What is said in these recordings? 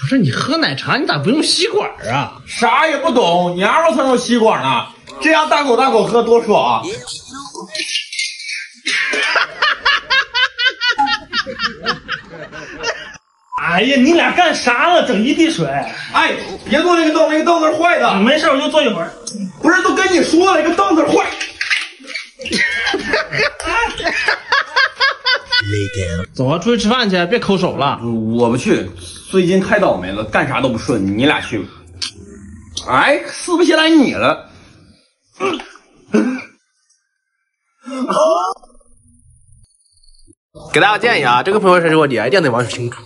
不是你喝奶茶，你咋不用吸管啊？啥也不懂，娘们才用吸管呢，这样大口大口喝多爽啊！哎呀，你俩干啥了？整一地水。哎，别坐那个凳，那个凳子是坏的。没事，我就坐一会儿。不是，都跟你说了，那个凳子坏。走啊，出去吃饭去，别抠手了。我不去，最近太倒霉了，干啥都不顺。你俩去。哎，撕不下来你了。给大家建议啊，这个朋友圈如果你一定得玩清楚。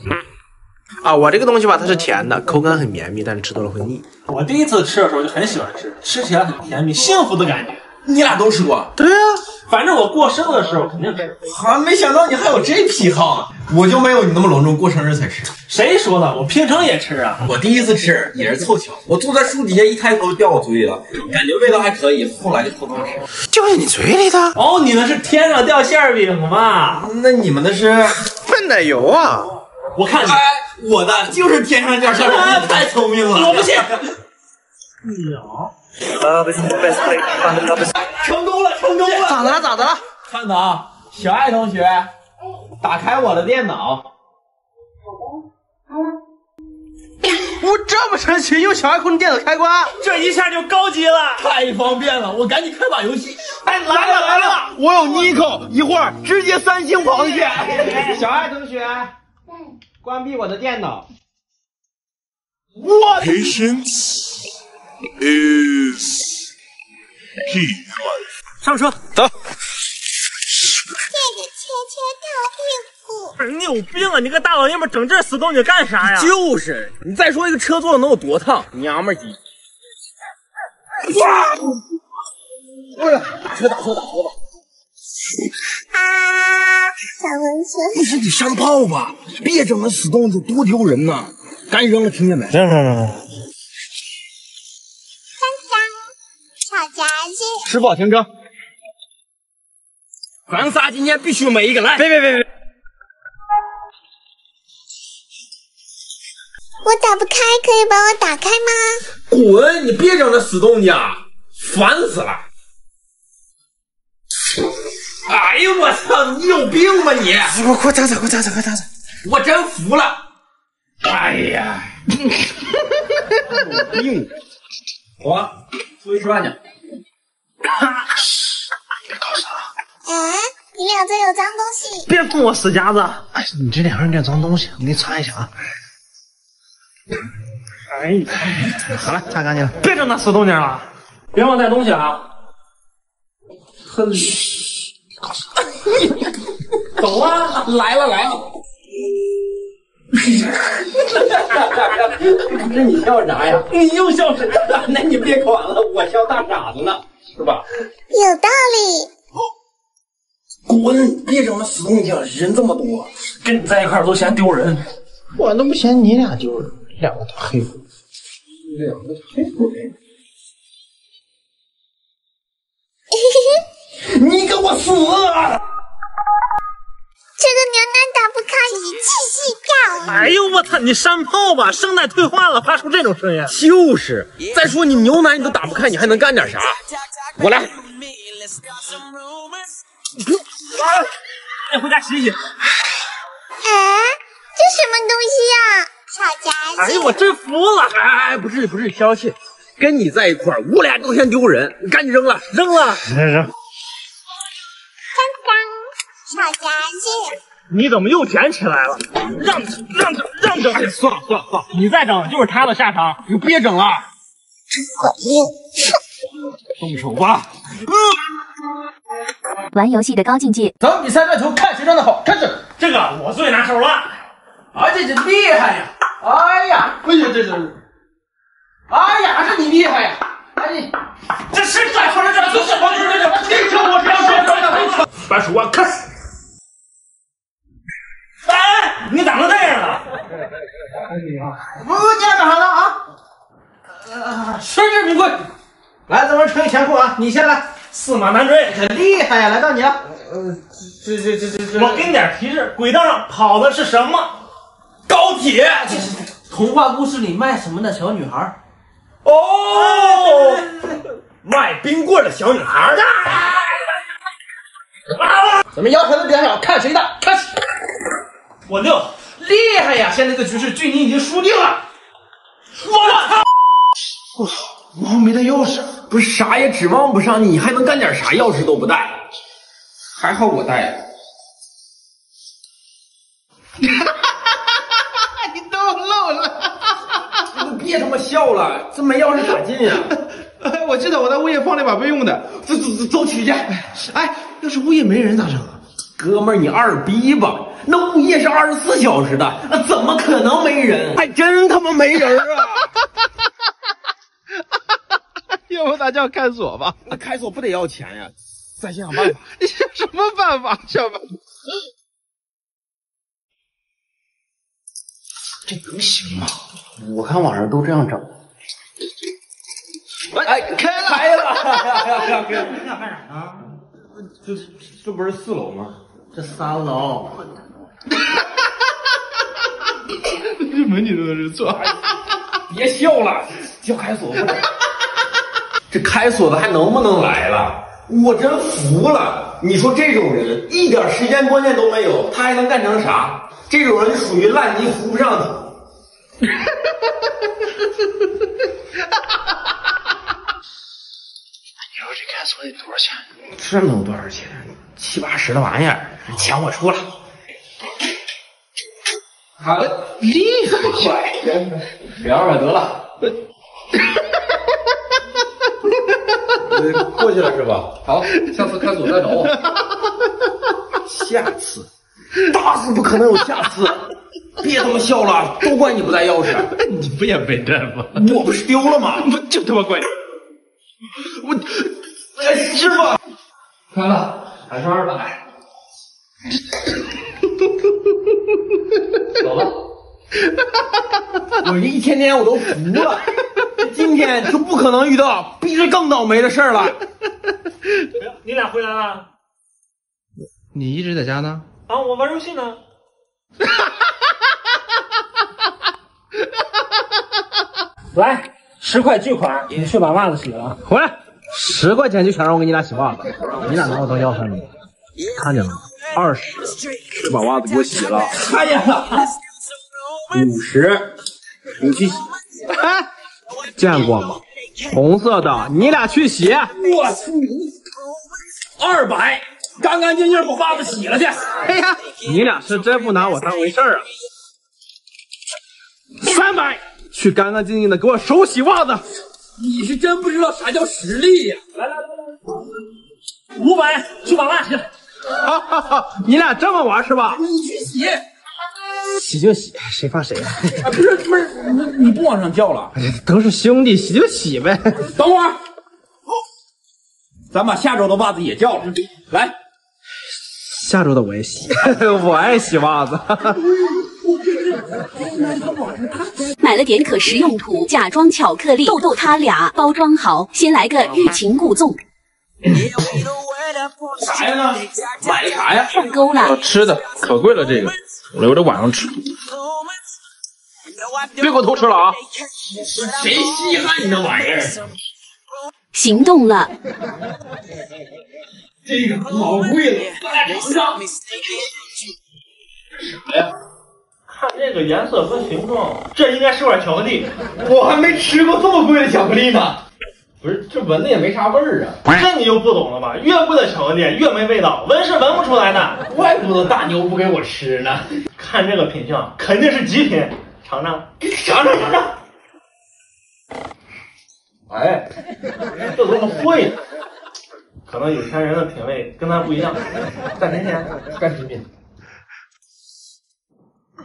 啊，我这个东西吧，它是甜的，口感很绵密，但是吃多了会腻。我第一次吃的时候就很喜欢吃，吃起来很甜蜜，幸福的感觉。你俩都吃过？对啊，反正我过生日的时候肯定吃。啊，没想到你还有这癖好啊！我就没有你那么隆重，过生日才吃。谁说的？我平常也吃啊。我第一次吃也是凑巧，我坐在树底下，一抬头就掉我嘴里了，感觉味道还可以，后来就偷偷吃。掉进你嘴里的？哦，你那是天上掉馅饼吗？那你们的是笨奶油啊？我看你，哎，我的就是天上掉馅饼，你 太聪明了。我不信。有。成功了，成功了！咋的了？咋的了？看着啊，小爱同学，打开我的电脑。我这么神奇，用小爱控制电脑开关，这一下就高级了，太方便了！我赶紧开把游戏。哎，来了来了，我有 Nico，一会儿直接三星螃蟹。小爱同学，关闭我的电脑。我 Patience is key in life. 上车走。这个圈圈套屁股。不是你有病啊！你个大老爷们整这死东西干啥呀？就是，你再说一个车坐的能有多烫？娘们儿鸡！哇！哎呀，打车打车打车吧！啊，小文不是你上炮吧？别整那死东西，多丢人呐！赶紧扔了，听见没？扔扔扔！小夹子。师傅，停车！咱仨今天必须每一个来！别别别别！我打不开，可以帮我打开吗？滚！你别整那死东西啊，烦死了！哎呦我操！你有病吧你！快快打走，快打走，快打死！我真服了！哎呀，有病！走啊，出去吃饭去。别搞啥！哎，你俩这有脏东西。别碰我死夹子！哎，你这脸上有点脏东西，我给你擦一下啊。哎呀，好了，擦干净了。别整那死动静了，别忘带东西啊！哼，搞啥？走啊！来了来了！这你笑啥呀？你又笑啥？那你别管了，我笑大傻子呢，是吧？有道理。滚！别整那死东西了，人这么多，跟你在一块儿都嫌丢人。我都不嫌你俩丢人，两个大黑鬼。两个黑狗。你给我死！这个牛奶打不开，仪器细掉了。哎呦我操！你山炮吧，声带退化了，发出这种声音。就是，再说你牛奶你都打不开，你还能干点啥？我来。哎，回家洗洗。哎，这什么东西呀？小夹子。哎呦，我真服了！哎哎，不是不是，消气，跟你在一块儿，我俩都嫌丢人，你赶紧扔了，扔了，扔扔。上家去。你怎么又捡起来了？让着，让着，让着！哎，算了算了算了，你再整就是他的下场，你别整了。真恶心！动手吧。嗯。玩游戏的高境界。走，比赛那球看谁扔的好。开始。这个我最拿手了。哎、啊，这这厉害呀！哎呀，不呀，这这。哎呀，还是你厉害呀！哎你，这是咋回事？这是黄金这长，听着我这样说，把手腕开始。哎，你咋能这样呢？不，你要干啥呢啊？啊，实至名贵。来，咱们乘以前后啊，你先来。驷马难追，很厉害呀！来到你了。呃，这这这这这，我给你点提示，轨道上跑的是什么？高铁。童话故事里卖什么的小女孩？哦，卖冰棍的小女孩儿。咱们腰疼的比较少，看谁的，开始。我六，厉害呀！现在这局势，俊宁已经输定了。我操！我没带钥匙，不是啥也指望不上你，还能干点啥？钥匙都不带，还好我带了。你都漏了。你别他妈笑了，这没钥匙咋进呀？我记得我在物业放了一把备用的，走走走，走取去。哎，要是物业没人咋整啊？哥们儿，你二逼吧？那物业是二十四小时的，那怎么可能没人？还真他妈没人啊！要不咱叫开锁吧？那开锁不得要钱呀？再想想办法。你 想什么办法？想办法？这能行吗？我看网上都这样整。哎，开了，开了！你想干啥呢？这这不是四楼吗？这三楼。这美女都能认错。别笑了，叫开锁不 这开锁的还能不能来了？我真服了！你说这种人一点时间观念都没有，他还能干成啥？这种人属于烂泥扶不上墙。你说这开锁得多少钱？这能多少钱？七八十的玩意儿，钱我出了。好了，厉害！两二百得了。过去了是吧？好，下次开锁再找我。下次，打死不可能有下次！别他妈笑了，都怪你不带钥匙。你不也没带吗？我不是丢了吗？不就他妈怪你！我，哎，师傅，开了，还剩二百。走了。我这一天天我都服了，今天就不可能遇到比这更倒霉的事儿了。你俩回来了？你一直在家呢？啊，我玩游戏呢。来，十块巨款，你去把袜子洗了。回来，十块钱就想让我给你俩洗袜子，你俩拿我当要饭的？看见了吗？二十，就把袜子给我洗了。看见了，五十，你去洗。哎，见过吗？红色的，你俩去洗。我操，二百，干干净净把袜子洗了去。哎呀，你俩是真不拿我当回事儿啊！三百，去干干净净的给我手洗袜子。你是真不知道啥叫实力呀！来来来来，五百，去把袜洗了。哈哈哈，你俩这么玩是吧？你去洗，洗就洗，谁怕谁啊？啊，不是不是，你你不往上叫了？都是兄弟，洗就洗呗。等会儿，咱把下周的袜子也叫了。来，下周的我也洗，我爱洗袜子。买了点可食用土，假装巧克力，逗逗他俩。包装好，先来个欲擒故纵。啥呀呢？买的啥呀？上钩了，吃的可贵了，这个我留着晚上吃。别给我偷吃了啊！谁稀罕你那玩意儿？行动了。这个老贵了，来尝尝。啥呀？看这个颜色和形状，这应该是块巧克力。我还没吃过这么贵的巧克力呢。不是，这闻的也没啥味儿啊。这你就不懂了吧？越贵的巧克力越没味道，闻是闻不出来的。怪不得大牛不给我吃呢。看这个品相，肯定是极品，尝尝，尝尝尝尝。哎，这怎么会呢？可能有钱人的品味跟咱不一样。干甜甜，干极品？不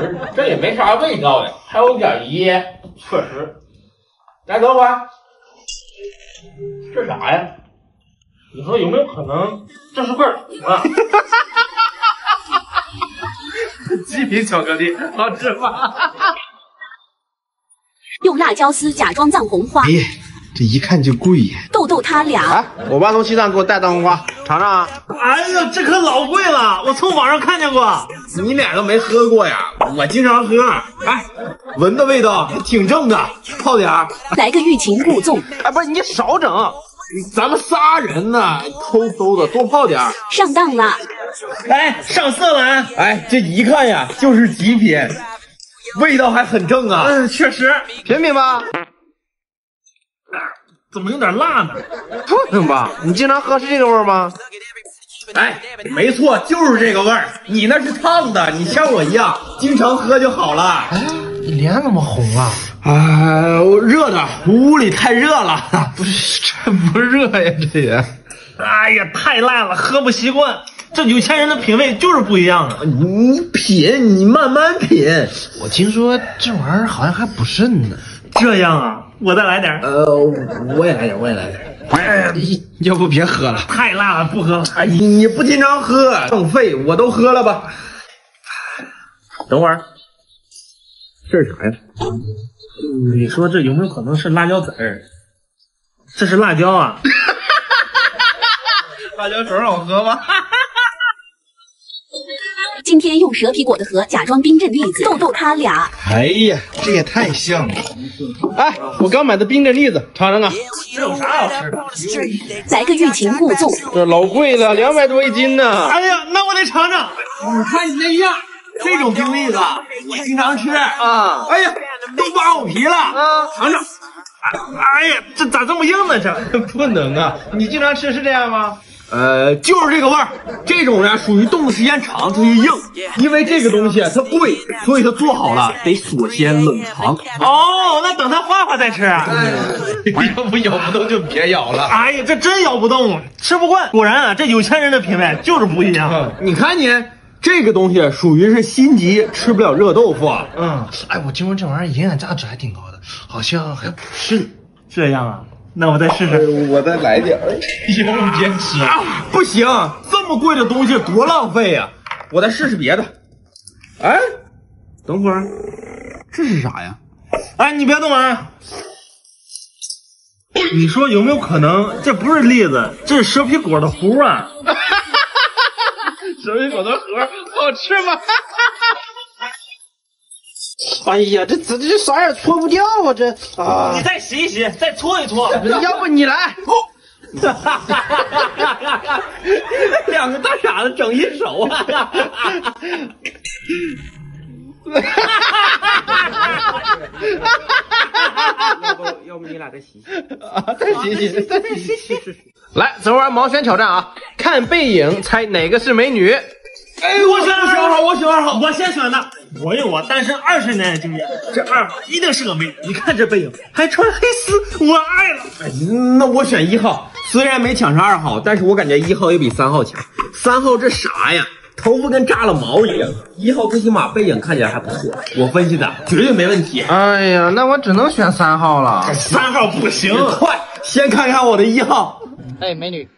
是，这也没啥味道呀，还有点噎。确实。来，等会儿，这啥呀？你说有没有可能这是块土啊？极品巧克力，好吃吗？用辣椒丝假装藏红花，哎，这一看就贵呀。逗逗他俩。哎，我爸从西藏给我带藏红花，尝尝啊。哎呀，这可老贵了，我从网上看见过。你俩都没喝过呀？我经常喝，哎，闻的味道还挺正的，泡点儿。来个欲擒故纵，哎，不是你少整，咱们仨人呢，偷偷的多泡点儿。上当了。哎，上色了啊！哎，这一看呀，就是极品，味道还很正啊。嗯，确实，品品吧。怎么有点辣呢？不能吧？你经常喝是这个味儿吗？哎，没错，就是这个味儿。你那是烫的，你像我一样，经常喝就好了。你脸怎么红了？哎，热的，屋里太热了。不是，这不热呀，这也。哎呀，太辣了，喝不习惯。这有钱人的品味就是不一样啊！你品，你慢慢品。我听说这玩意儿好像还补肾呢。这样啊，我再来点。呃，我也来点，我也来点。哎呀，要不别喝了，太辣了，不喝了。哎，你不经常喝，浪费，我都喝了吧。等会儿，这是啥呀？你说这有没有可能是辣椒籽儿？这是辣椒啊！辣椒水好喝吗？今天用蛇皮果的盒假装冰镇栗子，逗逗他俩。哎呀，这也太像了！哎，我刚买的冰镇栗子，尝尝啊。这有啥好吃的？来个欲擒故纵，这老贵了，两百多一斤呢。哎呀，那我得尝尝。你看你那样，这种冰栗子我经常吃啊。哎呀，都扒我皮了啊！尝尝。哎呀，这咋这么硬呢？这 不能啊！你经常吃是这样吗？呃，就是这个味儿。这种呀，属于冻的时间长，它就硬。因为这个东西它贵，所以它做好了得锁鲜冷藏。哦，那等它化化再吃。啊要不咬不动就别咬了。哎呀，这真咬不动，吃不惯。果然啊，这有钱人的品味就是不一样。你看你这个东西属于是心急，吃不了热豆腐。嗯，哎，我听说这玩意儿营养价值还挺高的，好像还补肾。这样啊，那我再试试。我再来点儿。以后别吃啊！不行，这么贵的东西多浪费呀！我再试试别的。哎，等会儿，这是啥呀？哎，你别动啊！你说有没有可能，这不是栗子，这是蛇皮果的核啊？蛇皮果的盒好吃吗？哎呀，这这这啥也搓不掉啊！这啊，你再洗一洗，再搓一搓。要不你来？两个大傻子整一手啊！要不要不你俩再洗洗 啊？再洗洗，再洗洗洗洗。来，咱们玩毛选挑战啊！看背影猜哪个是美女。哎，我选二号，我选二号，我先选的。我有我单身二十年的经验，这二号一定是个美女。你看这背影，还穿黑丝，我爱了。哎，那我选一号，虽然没抢上二号，但是我感觉一号也比三号强。三号这啥呀？头发跟炸了毛一样。一号最起码背影看起来还不错，我分析的绝对没问题。哎呀，那我只能选三号了。三号不行，快先看看我的一号。哎，美女。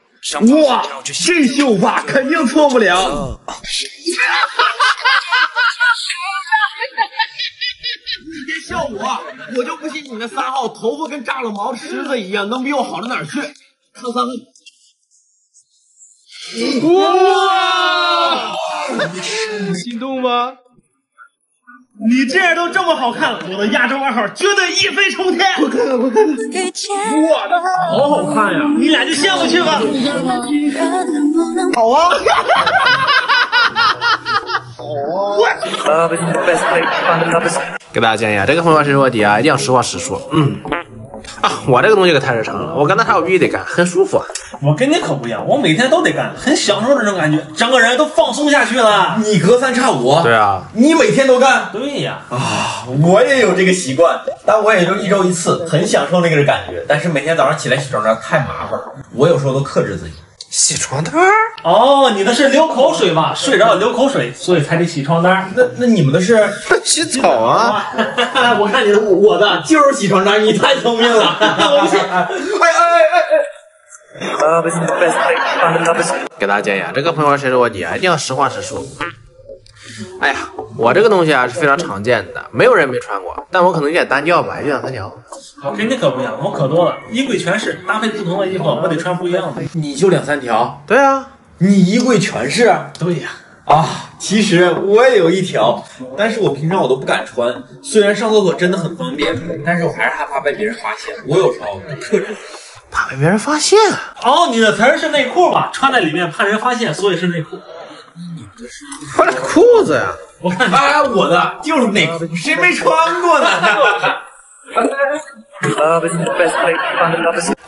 哇，这秀发肯定错不了。你别笑我，我就不信你那三号头发跟炸了毛狮子一样，能比我好到哪儿去？看三号。哇！心动吗？你这样都这么好看，我的亚洲二号绝对一飞冲天！我看看，我看看，我的好好看呀！你俩就羡慕去吧。好啊！给大家讲一下，这个风花神说底啊，一定要实话实说。嗯，啊，我这个东西可太日常了，我干那啥我必须得干，很舒服。我跟你可不一样，我每天都得干，很享受这种感觉，整个人都放松下去了。你隔三差五，对啊，你每天都干，对呀。啊，我也有这个习惯，但我也就一周一次，很享受那个感觉。但是每天早上起来洗床单太麻烦了，我有时候都克制自己。洗床单？哦，你的是流口水嘛？睡着流口水，所以才得洗床单。那那你们的是洗澡啊？我看你我的就是洗床单，你太聪明了。我不信。哎哎哎哎！给大家建议啊，这个朋友谁是我底啊，一定要实话实说。哎呀，我这个东西啊是非常常见的，没有人没穿过，但我可能有点单调吧，就两三条。我跟你可不一样，我可多了，衣柜全是，搭配不同的衣服，我得穿不一样的。你就两三条？对啊，你衣柜全是？对呀。啊，其实我也有一条，但是我平常我都不敢穿。虽然上厕所真的很方便，但是我还是害怕被别人发现。我有时候特别。怕被别人发现。哦，你的词儿是内裤吧？穿在里面怕人发现，所以是内裤。穿俩裤子呀？我看哎，我的就是内裤，谁没穿过呢？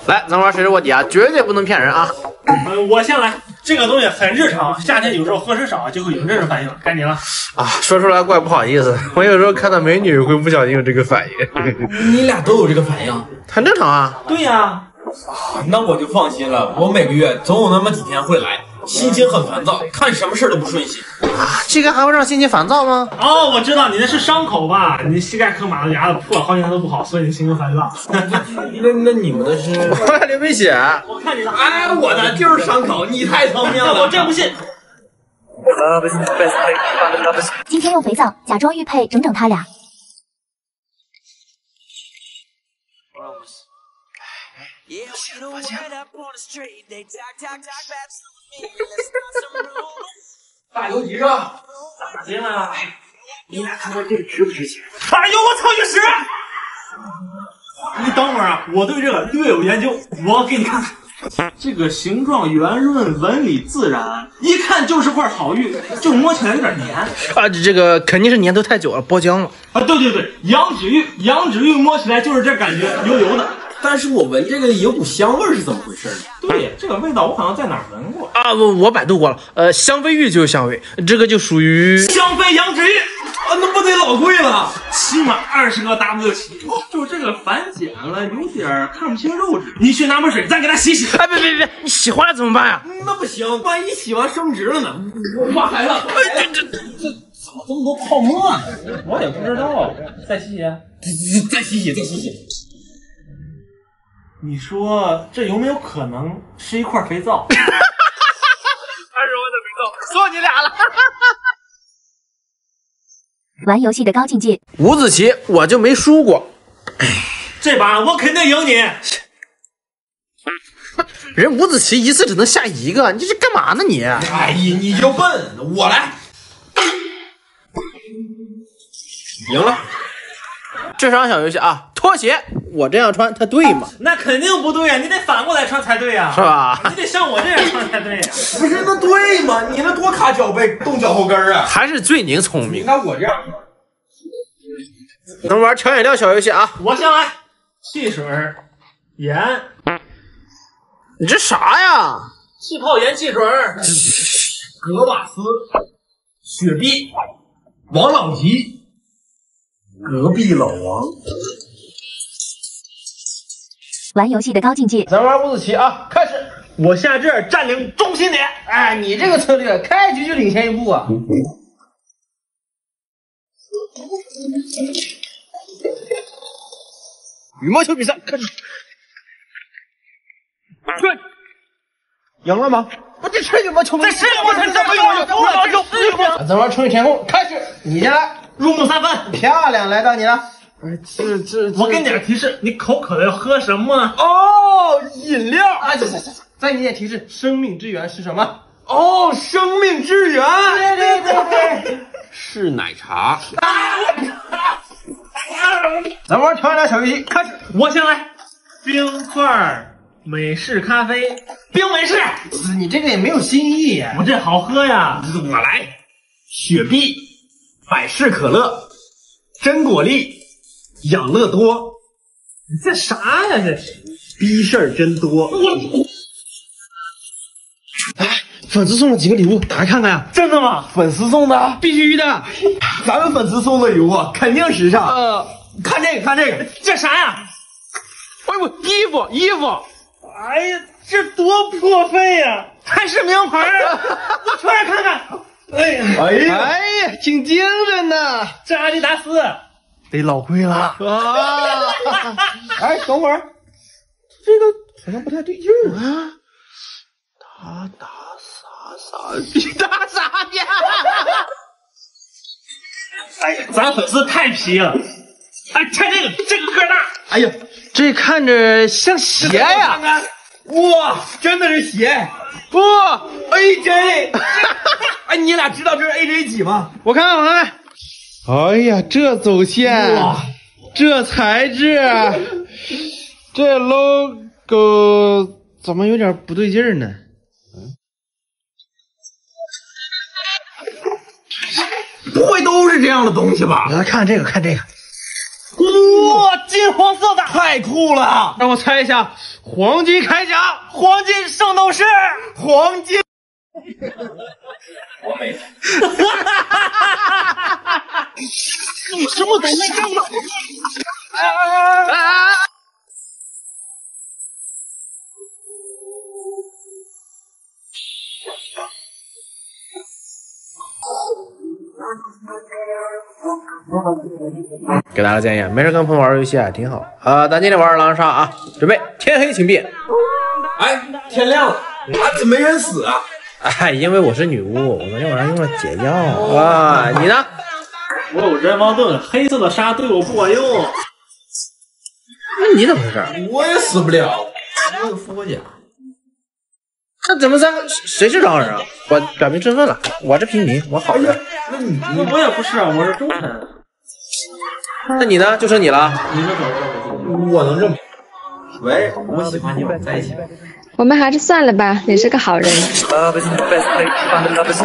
来，咱玩谁是卧底啊？绝对不能骗人啊！嗯，我先来。这个东西很日常，夏天有时候喝水少就会有这种反应。该你了。啊，说出来怪不好意思。我有时候看到美女会不小心有这个反应。你俩都有这个反应，很正常啊。对呀。啊，那我就放心了。我每个月总有那么几天会来，心情很烦躁，看什么事都不顺心。啊，这个还会让心情烦躁吗？哦，我知道你那是伤口吧？你膝盖磕麻了，牙子破了，好几天都不好，所以你心情烦躁。那那你们的是？流鼻血。我看你的，哎，我的就是伤口，你太聪明了，我真不信。今天用肥皂假装玉佩整整他俩。大游击上，咋的了？你俩看看这个值不值钱？哎呦，我操，玉石！你等会儿啊，我对这个略有研究，我给你看看。这个形状圆润，纹理自然，一看就是块好玉，就摸起来有点黏。啊，这个肯定是粘得太久了，包浆了。啊，对对对，羊脂玉，羊脂玉摸起来就是这感觉，油油的。但是我闻这个有股香味是怎么回事呢？对，这个味道我好像在哪儿闻过啊！我我百度过了，呃，香妃玉就是香味，这个就属于香妃羊脂玉啊，那不得老贵了，起码二十个 W 起。就这个反碱了，有点看不清肉质。你去拿盆水，再给它洗洗。哎，别别别，你洗坏了怎么办呀？那不行，万一洗完升值了呢？我发财了！哎，这这这怎么这么多泡沫啊？我也不知道，再洗洗，再洗洗，再洗洗。你说这有没有可能是一块肥皂？二十万的肥皂，送你俩了。玩游戏的高境界，五子棋我就没输过。这把我肯定赢你。人五子棋一次只能下一个，你这是干嘛呢你？哎呀，你就笨，我来。赢了。智商小游戏啊，拖鞋我这样穿它对吗？那肯定不对呀，你得反过来穿才对呀，是吧？你得像我这样穿才对呀。不是那对吗？你那多卡脚背，冻脚后跟啊！还是最宁聪明。你看我这样，咱们玩调饮料小游戏啊！我先来，汽水、盐。你这啥呀？气泡盐汽水。格瓦斯、雪碧、王老吉。隔壁老王，玩游戏的高境界。咱玩五子棋啊，开始！我下这儿占领中心点。哎，你这个策略，开局就领先一步啊！羽毛球比赛开始。对，赢了吗？我这是羽毛球吗？这是羽毛球，这是羽毛球，羽毛球，羽毛球。咱玩春雨天空，开始，你先来。入木三分，漂亮，来到你了。哎，这这，我给你点提示，你口渴了要喝什么？哦，饮料。啊，行行行，再给你点提示，生命之源是什么？哦，生命之源。对对对对，是奶茶。咱玩调饮料小游戏，开始，我先来。冰块、美式咖啡、冰美式。你这个也没有新意呀。我这好喝呀。我来，雪碧。百事可乐、真果粒、养乐多，你这啥呀？这是逼事儿真多。我，哎，粉丝送了几个礼物，打开看看呀。真的吗？粉丝送的，必须的。咱们粉丝送的礼物肯定时尚。呃，看这个，看这个，这啥呀？哎呦，衣服，衣服。哎呀，这多破费呀！还是名牌啊！我穿上看看。哎呀，哎呀，哎呀，挺精神呢。这阿迪达斯得老贵了啊！哎，等会儿，这个好像不太对劲儿啊。打打啥啥逼打啥呀？哎呀，咱粉丝太皮了。哎，看这个，这个个大。哎呀，这看着像鞋呀。哇，真的是鞋。不，AJ，哎，你俩知道这是 AJ 几吗？我看看，我看看。哎呀，这走线，这材质，这 logo 怎么有点不对劲儿呢？不会都是这样的东西吧？来看这个，看这个，哇，金黄色的，太酷了！让我猜一下，黄金铠甲，黄金圣斗士，黄金。我没。你什么东西？啊啊啊！给大家建议，没事跟朋友玩游戏啊，挺好。呃，咱今天玩狼人杀啊，准备天黑请闭。哎，天亮了，啊，怎么没人死啊？哎，因为我是女巫，我昨天晚上用了解药哇。你呢？我有人王盾，黑色的沙对我不管用。那你怎么回事？我也死不了，我有复活甲。那怎么三个谁是狼人啊？我表明身份了，我是平民，我好人。那你我也不是啊，我是忠臣。那你呢？就剩你了。你们怎么我能证明。喂，我喜欢你，我们在一起呗。我们还是算了吧，你是个好人。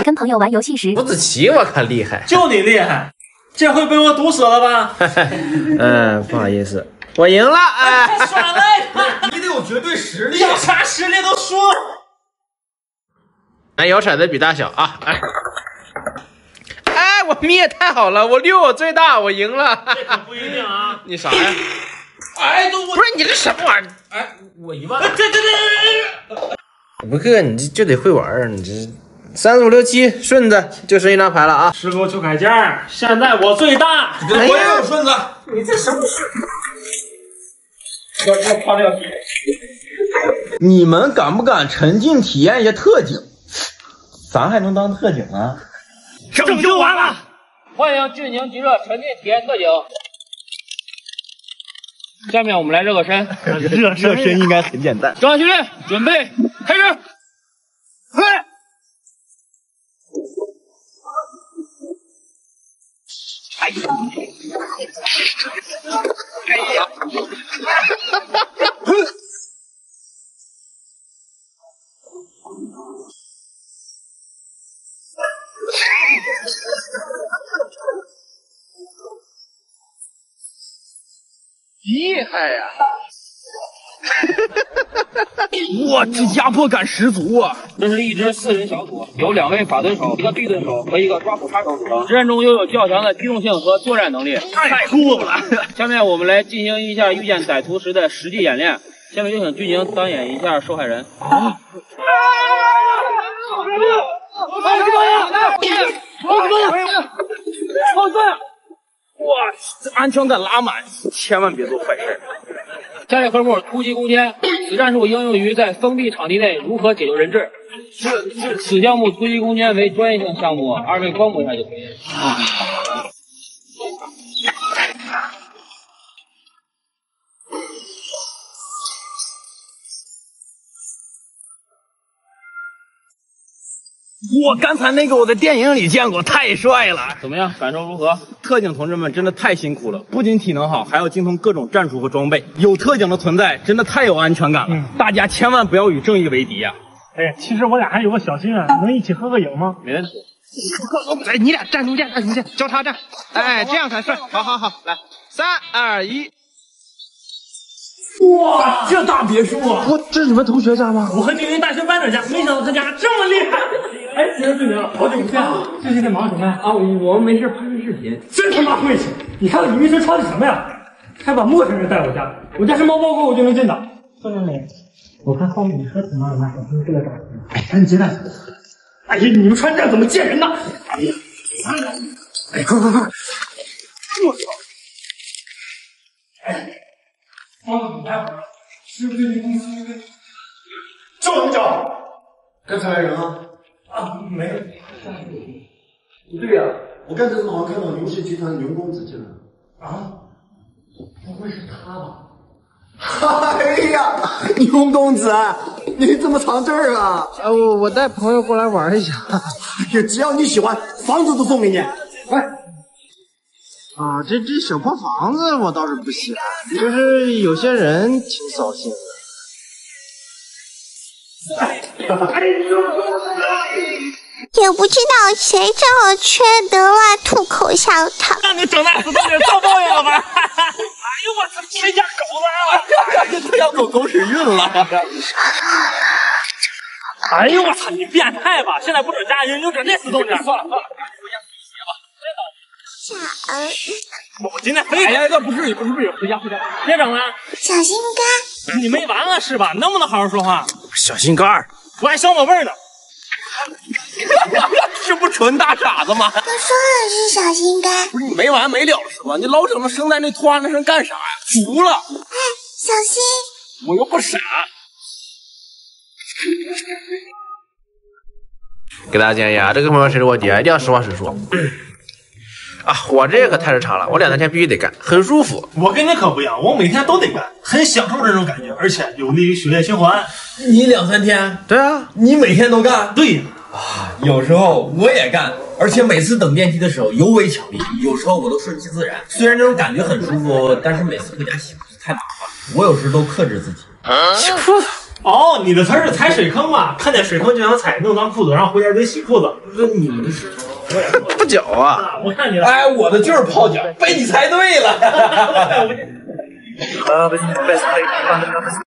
跟朋友玩游戏时，伍子棋我看厉害，就你厉害，这回被我毒死了吧？嗯，不好意思，我赢了。哎，太爽了！你得有绝对实力，有啥实力都说。哎，摇骰子比大小啊！哎，哎，我命也太好了，我六我最大，我赢了。这可不一定啊！你啥呀？哎，都不是你这什么玩意儿？哎，我一万。这这这这这不哥，你这就得会玩儿，你这三四五六七顺子就剩一张牌了啊！十狗九铠甲，现在我最大。我也有顺子。你这什么事？要要趴掉。你们敢不敢沉浸体验一下特警？咱还能当特警啊？拯救完了！欢迎进行极热沉浸体验特警。下面我们来热个身，热热身应该很简单。正训练，准备开始。嘿，哎呀，哎呀，厉害呀！哇，这压迫感十足啊！这是一支四人小组，有两位法盾手、一个地盾手和一个抓捕杀手组成。实战中拥有较强的机动性和作战能力，太酷了！下面我们来进行一下遇见歹徒时的实际演练。下面有请军营当演一下受害人。啊！啊！好什么呀？好什么呀？好钻！哇，这安全感拉满，千万别做坏事。下列科目：突击攻坚。此战术应用于在封闭场地内如何解救人质。此项目突击攻坚为专业性项目，二位观摩一下就可以。我刚才那个我在电影里见过，太帅了。怎么样，感受如何？特警同志们真的太辛苦了，不仅体能好，还要精通各种战术和装备。有特警的存在，真的太有安全感了。嗯、大家千万不要与正义为敌呀、啊！哎，其实我俩还有个小心愿，能一起合个影吗？没问题。哎，你俩站中间，站中间，交叉站。哎，这样才帅。好好好，来，三二一。哇，这大别墅啊！我，这是你们同学家吗？我和静云大学班长家，没想到他家这么厉害。哎，志明，好久不见了，最近在忙什么呀？啊，我们没事拍拍视频。真他妈晦气！你看李医生穿的什么呀？还把陌生人带我家，我家是猫包狗我就能进的。宋经理，我看后面你车停哪了？我们过来找你。哎，赶紧进来。哎呀，你们穿这样怎么见人呢？哎呀，哎，快快快！我操！哎。哦，你待会儿，是不是你公司那个？就这么叫？刚才来人了？啊，没有。不对呀、啊，我刚才怎么好像看到牛氏集团牛公子进来了？啊？不会是他吧？哎呀，牛公子，你怎么藏这儿啊？呃，我我带朋友过来玩一下。哎呀，只要你喜欢，房子都送给你。来，啊，这这小破房子我倒是不稀罕，就是有些人挺扫兴的。也不知道谁这么缺德乱吐口香糖。那你整那死东西遭报应了吧？哎呦我操，谁家狗来了？他要走狗屎运了。哎呦我操，你变态吧？现在不准家人又整这死动静。算了算了，回家洗鞋吧。小儿，我今天非……哎呀，这不至于，不至于，回家回家，别整了。小心肝。你没完了是吧？能不能好好说话？小心肝儿，我还小宝贝儿呢。这不纯大傻子吗？我说的是小心肝。不是你没完没了是吧？你老整那生在那拖那上干啥呀？服了！哎，小心！我又不傻。给大家建议啊，这个朋友谁是我爹，一定要实话实说。啊，我这个太日常了，我两三天必须得干，很舒服。我跟你可不一样，我每天都得干，很享受这种感觉，而且有利于血液循环。你两三天？对啊，你每天都干？对呀。啊，有时候我也干，而且每次等电梯的时候尤为强烈，有时候我都顺其自然。虽然这种感觉很舒服，但是每次回家洗不是太麻烦，我有时都克制自己。洗裤子。哦，你的词是踩水坑嘛？看见水坑就想踩，弄脏裤子，然后回家得洗裤子。那你们的是泡脚啊？我看你了。哎，我的就是泡脚，被你猜对了。